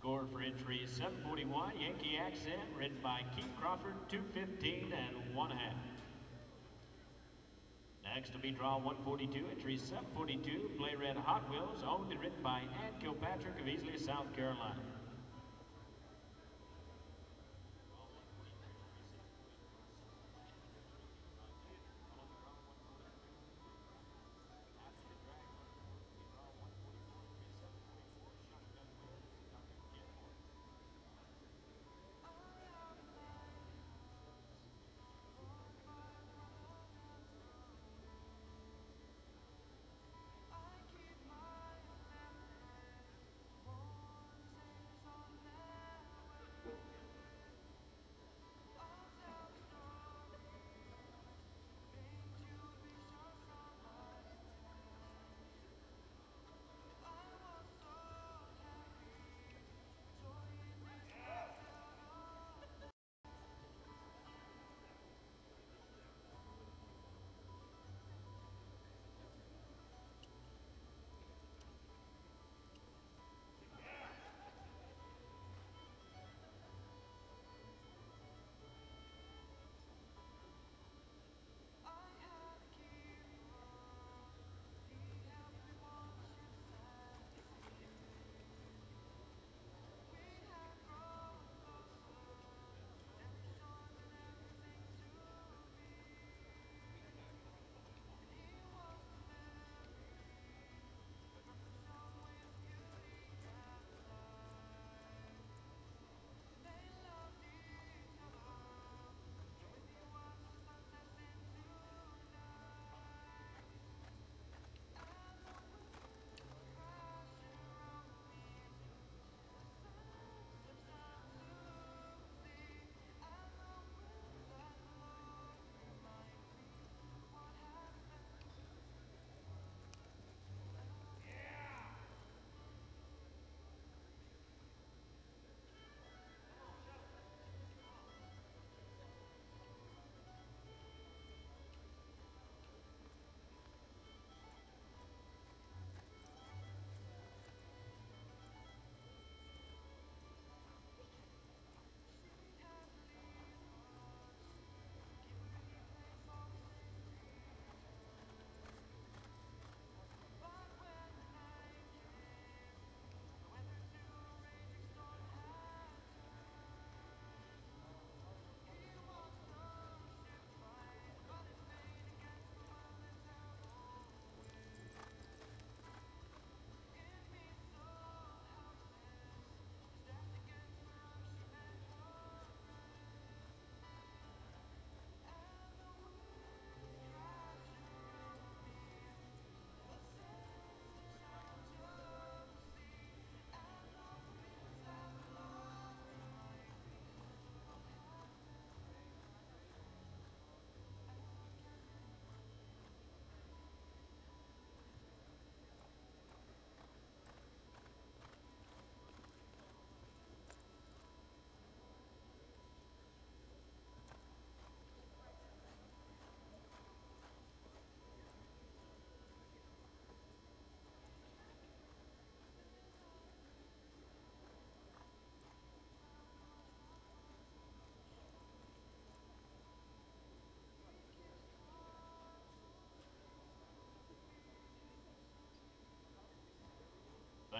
Score for entry 741, Yankee Accent, ridden by Keith Crawford, 215 and one half. Next will be draw 142, entry 742, Play Red Hot Wheels, owned and ridden by Ann Kilpatrick of Easley, South Carolina.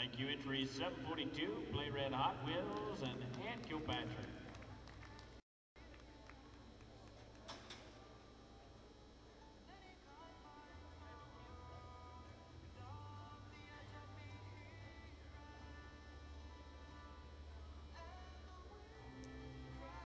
Thank you, entry 742, Play Red Hot Wheels and Ann Kilpatrick.